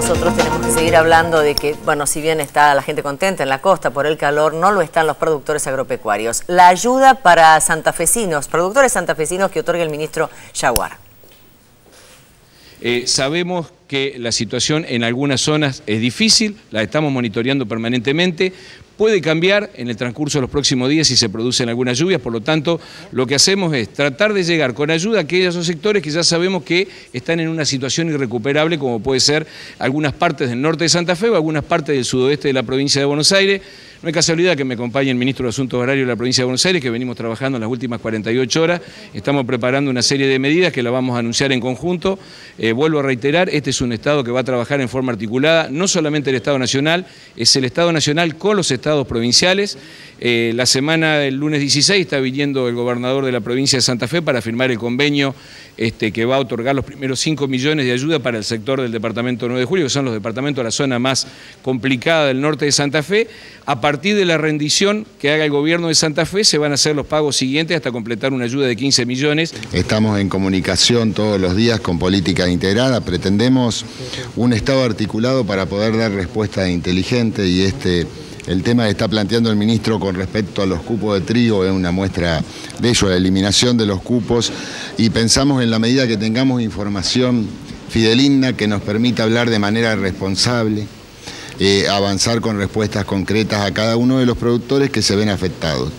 nosotros tenemos que seguir hablando de que, bueno, si bien está la gente contenta en la costa por el calor, no lo están los productores agropecuarios. La ayuda para santafesinos, productores santafesinos que otorga el ministro Jaguar. Eh, sabemos que la situación en algunas zonas es difícil, la estamos monitoreando permanentemente, puede cambiar en el transcurso de los próximos días si se producen algunas lluvias, por lo tanto lo que hacemos es tratar de llegar con ayuda a aquellos sectores que ya sabemos que están en una situación irrecuperable como puede ser algunas partes del norte de Santa Fe o algunas partes del sudoeste de la provincia de Buenos Aires. No hay casualidad que me acompañe el ministro de Asuntos Horarios de la provincia de Buenos Aires, que venimos trabajando en las últimas 48 horas. Estamos preparando una serie de medidas que la vamos a anunciar en conjunto. Eh, vuelvo a reiterar, este es un Estado que va a trabajar en forma articulada, no solamente el Estado Nacional, es el Estado Nacional con los Estados provinciales. Eh, la semana del lunes 16 está viniendo el gobernador de la provincia de Santa Fe para firmar el convenio este, que va a otorgar los primeros 5 millones de ayuda para el sector del departamento 9 de julio, que son los departamentos de la zona más complicada del norte de Santa Fe. Partir de la rendición que haga el gobierno de Santa Fe se van a hacer los pagos siguientes hasta completar una ayuda de 15 millones. Estamos en comunicación todos los días con política integrada, pretendemos un Estado articulado para poder dar respuesta inteligente y este el tema que está planteando el ministro con respecto a los cupos de trigo es una muestra de ello, la eliminación de los cupos. Y pensamos en la medida que tengamos información fideligna que nos permita hablar de manera responsable eh, avanzar con respuestas concretas a cada uno de los productores que se ven afectados.